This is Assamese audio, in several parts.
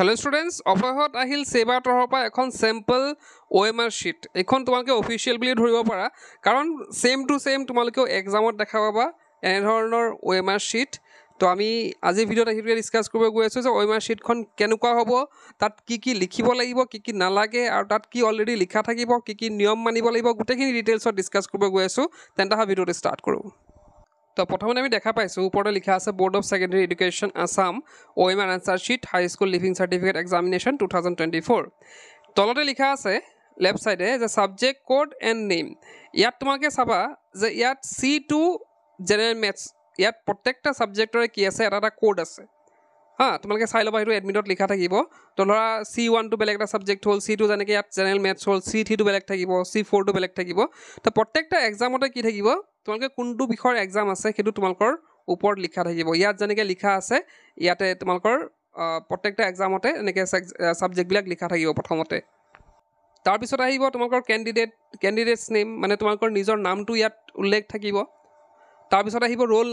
হেল্ল' ষ্টুডেণ্টছ অৱশেষত আহিল ছেবাৰ তৰফৰ পৰা এখন sample O' M R sheet এইখন তোমালোকে অফিচিয়েল বুলি ধৰিব পাৰা। কাৰণ ছেইম টু ছেইম তোমালোকেও এক্সামত দেখা পাবা এনেধৰণৰ অ' এম আৰ শ্বীট তো আমি আজিৰ ভিডিঅ'ত সেইটোকে ডিছকাছ কৰিব গৈ আছোঁ যে অ' এম আৰ শ্বীটখন কেনেকুৱা হ'ব তাত কি কি লিখিব লাগিব কি কি নালাগে আৰু তাত কি অলৰেডি লিখা থাকিব কি কি নিয়ম মানিব লাগিব গোটেইখিনি ডিটেইলছত ডিছকাছ কৰিব গৈ আছোঁ। তেন্তে ভিডিঅ'টো ষ্টাৰ্ট কৰোঁ। তো প্ৰথমতে আমি দেখা পাইছোঁ ওপৰতে লিখা আছে board of secondary education Assam O' M R answer sheet high school leaving certificate examination two four তলতে লিখা আছে লেফ্ট ছাইডে যে ছাবজেক্ট কোড এণ্ড নেম ইয়াত তোমালোকে চাবা যে ইয়াত চি টু জেনেৰেল মেথছ ইয়াত প্ৰত্যেকটা ছাবজেক্টৰে কি আছে এটা এটা কোড আছে। হা তোমালোকে চাই ল'বা সেইটো এডমিটত লিখা থাকিব। তো ধৰা চি ওৱানটো বেলেগ এটা ছাবজেক্ট হ'ল চি টু যেনেকৈ ইয়াত জেনেৰেল মেথছ হ'ল চি থ্ৰীটো বেলেগ থাকিব চি ফ'ৰটো বেলেগ থাকিব। তো প্ৰত্যেকটা এক্সামতে কি থাকিব? তোমালোকে কোনটো বিষয়ৰ এক্সাম আছে সেইটো তোমালোকৰ ওপৰত লিখা থাকিব। ইয়াত যেনেকৈ লিখা আছে ইয়াতে তোমালোকৰ প্ৰত্যেকটা এক্সামতে এনেকৈ ছাবজেক্টবিলাক লিখা থাকিব প্ৰথমতে। তাৰপিছত আহিব তোমালোকৰ কেণ্ডিডেট কেণ্ডিডেটছ নেম মানে তোমালোকৰ নিজৰ নামটো ইয়াত উল্লেখ থাকিব। তাৰপিছত আহিব ৰোল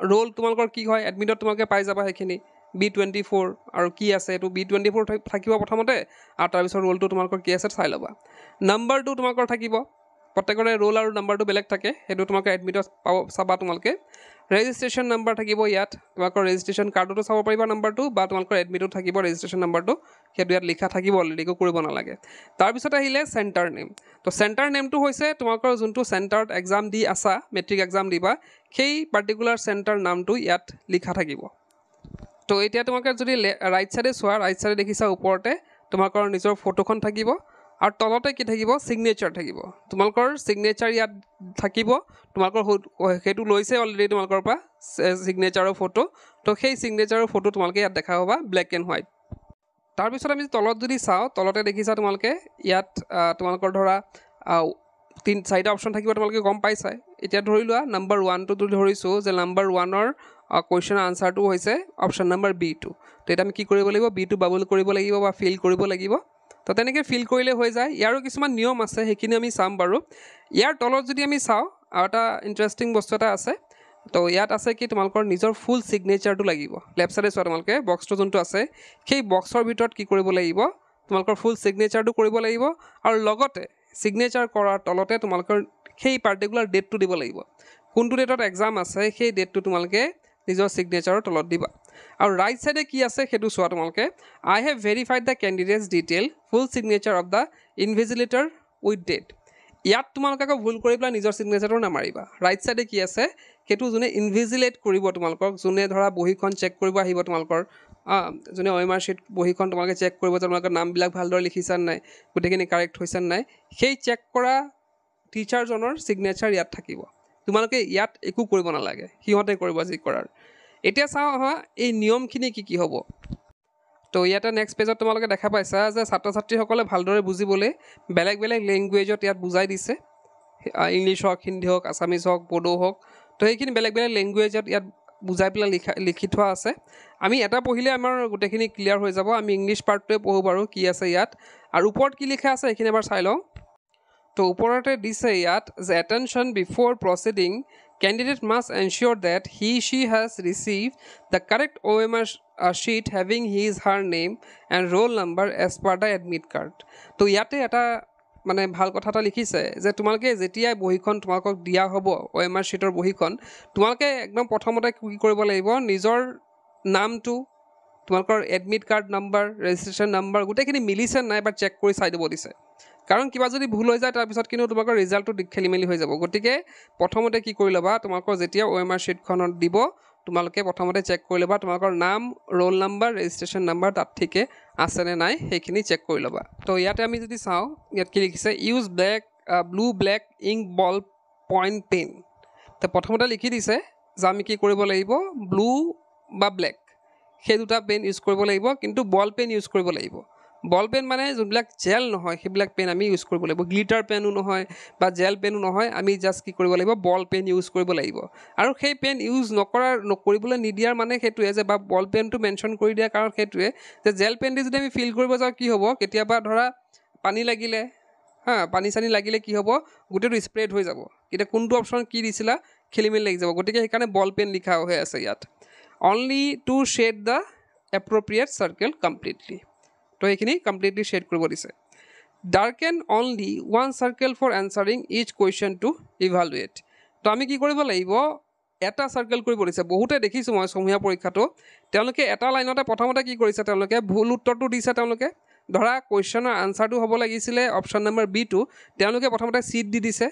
ৰোল তোমালোকৰ কি হয়? এডমিটত তোমালোকে পাই যাবা সেইখিনি। বি টুৱেণ্টি ফ'ৰ আৰু কি আছে এইটো বি টুৱেণ্টি ফ'ৰ থাকিব প্ৰথমতে আৰু তাৰপিছত ৰোলটো তোমালোকৰ কি আছে চাই ল'বা। নাম্বাৰটো তোমালোকৰ থাকিব। প্ৰত্যেকৰে ৰোল আৰু নাম্বাৰটো বেলেগ থাকে সেইটো তোমালোকে এডমিটত পাব চাবা তোমালোকে। ৰেজিষ্ট্ৰেশ্যন নাম্বাৰ থাকিব ইয়াত তোমালোকৰ ৰেজিষ্ট্ৰেশ্যন কাৰ্ডতো চাব পাৰিবা নাম্বাৰটো বা তোমালোকৰ এডমিটত থাকিব ৰেজিষ্ট্ৰেশ্যন নাম্বাৰটো সেইটো ইয়াত লিখা থাকিব অলৰেডি একো কৰিব নালাগে। তাৰপিছত আহিলে চেণ্টাৰ নেম তো চেণ্টাৰ নেমটো হৈছে তোমালোকৰ যোনটো চেণ্টাৰত এক্সাম দি আছা মেট্ৰিক এক্সাম দিবা সেই পাৰ্টিকুলাৰ চেণ্টাৰ নামটো ইয়াত লিখা থাকিব। তো এতিয়া তোমালোকে যদি ৰাইট ছাইডে চোৱা ৰাইট ছাইডে দেখিছা ওপৰতে তোমালোকৰ নিজৰ ফটোখন থাকিব আৰু তলতে কি থাকিব? ছিগনেচাৰ থাকিব। তোমালোকৰ ছিগনেচাৰ ইয়াত থাকিব। তোমালোকৰ সেইটো লৈছে অলৰেডি তোমালোকৰ পৰা ছিগনেচাৰৰ ফটো তো সেই ছিগনেচাৰৰ ফটো তোমালোকে ইয়াত দেখা পাবা ব্লেক এণ্ড হোৱাইট তাৰপিছত আমি তলত যদি চাওঁ তলতে দেখিছা তোমালোকে ইয়াত তোমালোকৰ ধৰা তিনি চাৰিটা অপশ্যন থাকিব তোমালোকে গম পাইছাই। এতিয়া ধৰি লোৱা নাম্বাৰ ওৱানটো ধৰিছোঁ যে নাম্বাৰ ওৱানৰ কুৱেশ্যনৰ আনচাৰটো হৈছে অপশ্যন নাম্বাৰ বি টু তো এতিয়া আমি কি কৰিব লাগিব? বি টু বাবল কৰিব লাগিব বা ফিল কৰিব লাগিব। তো তেনেকৈ ফিল কৰিলে হৈ যায়। ইয়াৰো কিছুমান নিয়ম আছে সেইখিনি আমি চাম বাৰু। ইয়াৰ তলত যদি আমি চাওঁ আৰু এটা ইণ্টাৰেষ্টিং বস্তু এটা আছে তো ইয়াত আছে কি তোমালোকৰ নিজৰ ফুল ছিগনেচাৰটো লাগিব। লেফ্ট ছাইডে চোৱা তোমালোকে বক্সটো যোনটো আছে সেই বক্সৰ ভিতৰত কি কৰিব লাগিব? তোমালোকৰ ফুল ছিগনেচাৰটো কৰিব লাগিব আৰু লগতে ছিগনেচাৰ কৰাৰ তলতে তোমালোকৰ সেই পাৰ্টিকুলাৰ ডেটটো দিব লাগিব। কোনটো ডেটত এক্সাম আছে সেই ডেটটো তোমালোকে নিজৰ ছিগনেচাৰৰ তলত দিবা। আৰু ৰাইট ছাইডে কি আছে সেইটো চোৱা তোমালোকে। I have verified the candidates detail full signature of the invigilator with date ইয়াত তোমালোকে আকৌ ভুল কৰি পেলাই নিজৰ ছিগনেচাৰটো নামাৰিবা। ৰাইট ছাইডে কি আছে সেইটো যোনে ইনভিজিলেট কৰিব তোমালোকক যোনে ধৰা বহীখন চেক কৰিব আহিব তোমালোকৰ যোনে অ' আৰ শ্বীট বহীখন তোমালোকে চেক কৰিব তোমালোকৰ নামবিলাক ভালদৰে লিখিছা নাই গোটেইখিনি কাৰেক্ট হৈছে নাই সেই চেক কৰা টিচাৰজনৰ ছিগনেচাৰ ইয়াত থাকিব। তোমালোকে ইয়াত একো কৰিব নালাগে। সিহঁতে কৰিব যি কৰাৰ। এতিয়া চাওঁ অহা এই নিয়মখিনি কি কি হ'ব। তো ইয়াতে নেক্সট পেজত তোমালোকে দেখা পাইছা যে ছাত্ৰ ছাত্ৰীসকলে ভালদৰে বুজিবলৈ বেলেগ বেলেগ লেংগুৱেজত ইয়াত বুজাই দিছে। ইংলিছ হওক হিন্দী হওক আছামিজ হওক বড়ো হওক। তো সেইখিনি বেলেগ বেলেগ লেংগুৱেজত ইয়াত বুজাই পেলাই লিখা লিখি থোৱা আছে। আমি এটা পঢ়িলে আমাৰ গোটেইখিনি ক্লিয়াৰ হৈ যাব। আমি ইংলিছ পাৰ্টটোৱে পঢ়োঁ বাৰু কি আছে ইয়াত। আৰু ওপৰত কি লিখা আছে সেইখিনি এবাৰ চাই লওঁ। তো ওপৰতে দিছে ইয়াত যে attention before proceeding candidate must ensure that he she has received the correct O' M R sheet having his her name and roll number as per the admit card তো ইয়াতে এটা মানে ভাল কথা এটা লিখিছে যে তোমালোকে যেতিয়াই বহীখন তোমালোকক দিয়া হ'ব অ' এম আৰ শ্বিটৰ বহীখন তোমালোকে একদম প্ৰথমতে কি কৰিব লাগিব নিজৰ নামটো তোমালোকৰ admit card number registration number গোটেইখিনি মিলিছে নাই বা চেক কৰি চাই দিব দিছে। কাৰণ কিবা যদি ভুল হৈ যায় তাৰপিছত কিন্তু তোমালোকৰ ৰিজাল্টটো খেলি মেলি হৈ যাব। গতিকে প্ৰথমতে কি কৰি ল'বা তোমালোকৰ যেতিয়া অ' এম আৰ শ্বীটখনত দিব তোমালোকে প্ৰথমতে চেক কৰি ল'বা তোমালোকৰ নাম ৰোল নাম্বাৰ ৰেজিষ্ট্ৰেশ্যন নাম্বাৰ তাত ঠিকে আছেনে নাই সেইখিনি চেক কৰি ল'বা। তো ইয়াতে আমি যদি চাওঁ ইয়াত কি লিখিছে use black blue black ink ball point pen তো প্ৰথমতে লিখি দিছে যে আমি কি কৰিব লাগিব ব্লু বা ব্লেক সেই দুটা পেন ইউজ কৰিব লাগিব কিন্তু বল পেন ইউজ কৰিব লাগিব। বল পেন মানে যোনবিলাক জেল নহয় সেইবিলাক পেন আমি ইউজ কৰিব লাগিব। গ্লিটাৰ পেনো নহয় বা জেল পেনো নহয় আমি জাষ্ট কি কৰিব লাগিব বল পেন ইউজ কৰিব লাগিব। আৰু সেই পেন ইউজ নকৰাৰ নকৰিবলৈ নিদিয়াৰ মানে সেইটোৱে যে বা বল পেনটো মেনশ্যন কৰি দিয়াৰ কাৰণ সেইটোৱে যে জেল পেন দি যদি আমি ফিল কৰিব যাওঁ কি হ'ব? কেতিয়াবা ধৰা পানী লাগিলে হা পানী চানী লাগিলে কি হ'ব? গোটেইটো স্প্ৰেড হৈ যাব। এতিয়া কোনটো অপশ্যন কি দিছিলা? খেলি মেলি লাগি যাব। গতিকে সেইকাৰণে বল পেন লিখা হৈ আছে ইয়াত। Only to shade the appropriate circle completely তো এইখিনি কমপ্লিটলি শ্বেড কৰিব দিছে। Darken only one circle for answering each question to evaluate তো আমি কি কৰিব লাগিব? এটা চাৰ্কেল কৰিব দিছে। বহুতে দেখিছোঁ মই সমূহীয়া পৰীক্ষাটো। তেওঁলোকে এটা লাইনতে প্ৰথমতে কি কৰিছে? তেওঁলোকে ভুল উত্তৰটো দিছে তেওঁলোকে। ধৰা কুৱেশ্যনৰ আনচাৰটো হ'ব লাগিছিলে অপশ্যন নম্বৰ বিটো তেওঁলোকে প্ৰথমতে চিট দি দিছে।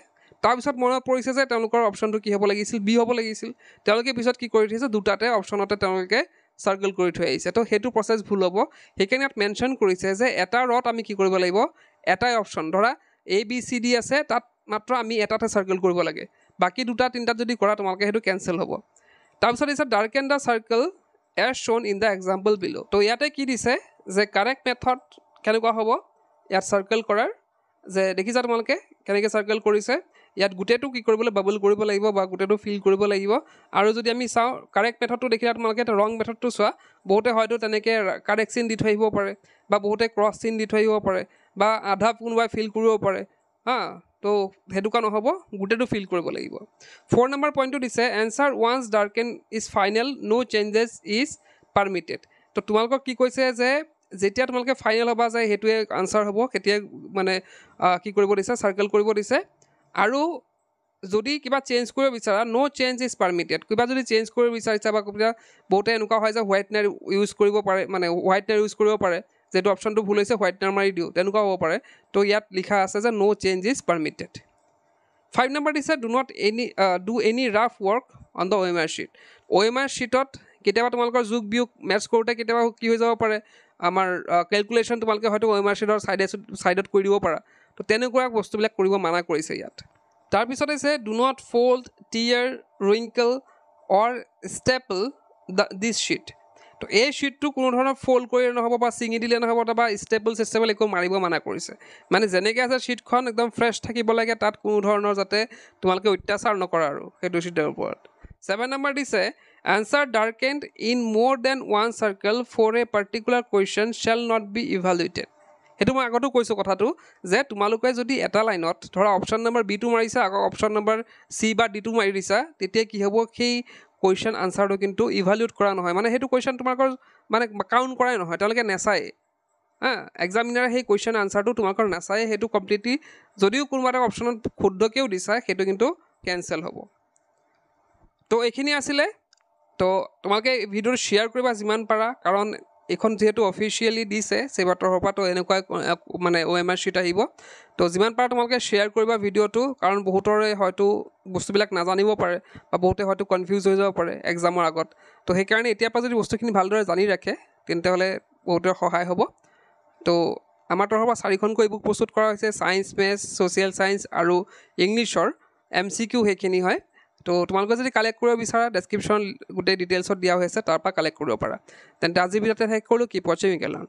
তাৰপিছত মনত পৰিছে যে তেওঁলোকৰ অপশ্যনটো কি হ'ব লাগিছিল বি হ'ব লাগিছিল। তেওঁলোকে পিছত কি কৰি থৈছে দুটাতে অপশ্যনতে তেওঁলোকে চাৰ্কেল কৰি থৈ আহিছে। তো সেইটো প্ৰচেছ ভুল হ'ব। সেইকাৰণে ইয়াত মেনশ্যন কৰিছে যে এটা ৰত আমি কি কৰিব লাগিব এটাই অপশ্যন ধৰা এ বি চি ডি আছে তাত মাত্ৰ আমি এটাতে চাৰ্কেল কৰিব লাগে। বাকী দুটা তিনিটাত যদি কৰা তোমালোকে সেইটো কেঞ্চেল হ'ব। তাৰপিছত দিছে darken the circle as shown in the example below' তো ইয়াতে কি দিছে যে কাৰেক্ট মেথড কেনেকুৱা হ'ব ইয়াত চাৰ্কেল কৰাৰ যে দেখিছা তোমালোকে কেনেকৈ চাৰ্কেল কৰিছে? ইয়াত গোটেইটো কি কৰিবলৈ বাবল কৰিব লাগিব বা গোটেইটো ফিল কৰিব লাগিব। আৰু যদি আমি চাওঁ কাৰেক্ট মেথডটো দেখিলে তোমালোকে ৰং মেথডটো চোৱা। বহুতে হয়তো তেনেকৈ কাৰেক্ট চিন দি থৈ আহিব পাৰে বা বহুতে ক্ৰছ চিন দি থৈ আহিব পাৰে বা আধা কোনোবাই ফিল কৰিব পাৰে। হা তো সেইটোকা নহ'ব গোটেইটো ফিল কৰিব লাগিব। ফ'ৰ নম্বৰ পইণ্টটো দিছে answer once darken is final no' changes is permitted তো তোমালোকক কি কৈছে যে যেতিয়া তোমালোকে ফাইনেল হ'বা যে সেইটোৱে আনচাৰ হ'ব কেতিয়াই মানে কি কৰিব দিছে চাৰ্কেল কৰিব দিছে। আৰু যদি কিবা চেঞ্জ কৰিব বিচাৰা ন' চেঞ্জ ইজ পাৰ্মিটেড কিবা যদি চেঞ্জ কৰিব বিচাৰিছা বা কিবা বহুতে এনেকুৱা হয় যে হোৱাইটনাৰ ইউজ কৰিব পাৰে মানে হোৱাইটনাৰ ইউজ কৰিব পাৰে যিটো অপশ্যনটো ভুল হৈছে হোৱাইটনাৰ মাৰি দিওঁ তেনেকুৱা হ'ব পাৰে। তো ইয়াত লিখা আছে যে no' change is permitted five number দিছে do not any do any rough work on the R sheet R শ্বীটত কেতিয়াবা তোমালোকৰ যোগ বিয়োগ মেটচ কৰোঁতে কেতিয়াবা কি হৈ যাব পাৰে? আমাৰ কেলকুলেশ্যন তোমালোকে হয়তো আৰ শ্বীটৰ ছাইডে ছাইডত কৰি দিব পাৰা। তো তেনেকুৱা বস্তুবিলাক কৰিব মানা কৰিছে ইয়াত। তাৰপিছত হৈছে do not fold tear wrinkle or staple this sheet তো এই শ্বীটটো কোনো ধৰণৰ ফ'ল্ড কৰি নহ'ব বা ছিঙি দিলে নহ'ব তাৰপৰা ষ্টেপল চিষ্টেবল একো মাৰিব মানা কৰিছে। মানে যেনেকৈ আছে শ্বীটখন একদম ফ্ৰেছ থাকিব লাগে তাত কোনো ধৰণৰ যাতে তোমালোকে অত্যাচাৰ নকৰা আৰু সেইটো শ্বীটৰ ওপৰত। ছেভেন নম্বৰ দিছে answer darkened in more than one circle for a particular question shall not be evaluated সেইটো মই আগতো কৈছোঁ কথাটো যে তোমালোকে যদি এটা লাইনত ধৰা অপশ্যন নম্বৰ বিটো মাৰিছা আকৌ অপশ্যন নম্বৰ চি বা ডিটো মাৰি দিছা তেতিয়া কি হ'ব? সেই কুৱেশ্যন আনচাৰটো কিন্তু ইভালুৱেট কৰা নহয়। মানে সেইটো কুৱেশ্যন তোমালোকৰ মানে কাউণ্ট কৰাই নহয় তেওঁলোকে নেচায়। হা এক্সামিনাৰে সেই কুৱেশ্যন আনচাৰটো তোমালোকৰ নাচায় সেইটো কমপ্লিটলি যদিও কোনোবা এটা অপশ্যনত শুদ্ধকৈও দিছা সেইটো কিন্তু কেঞ্চেল হ'ব। তো এইখিনি আছিলে। তো তোমালোকে ভিডিঅ'টো শ্বেয়াৰ কৰিবা যিমান পাৰা কাৰণ এইখন যিহেতু অফিচিয়েলি দিছে তৰফৰ পৰা তো এনেকুৱা মানে অ' এম আৰ শ্বীট আহিব। তো যিমান পাৰা তোমালোকে শ্বেয়াৰ কৰিবা ভিডিঅ'টো কাৰণ বহুতৰে হয়তো বস্তুবিলাক নাজানিব পাৰে বা বহুতে হয়তো কনফিউজ হৈ যাব পাৰে এক্সামৰ আগত। তো সেইকাৰণে এতিয়াৰ পৰা যদি বস্তুখিনি ভালদৰে জানি ৰাখে তেন্তেহ'লে বহুতৰ সহায় হ'ব। তো আমাৰ তৰফৰ পৰা চাৰিখনকৈ বুক প্ৰস্তুত কৰা হৈছে ছায়েন্স মেথছ ছ'চিয়েল ছায়েন্স আৰু ইংলিছৰ। এম চি কিউ সেইখিনি হয়। তো তোমালোকে যদি কালেক্ট কৰিব বিচাৰা ডেছক্ৰিপশ্যন গোটেই ডিটেইলছত দিয়া হৈছে তাৰ পৰা কালেক্ট কৰিব পাৰা। তেন্তে আজি ভিডিঅ'তে শেষ কৰোঁ কি পচিং এলাৰ্ণ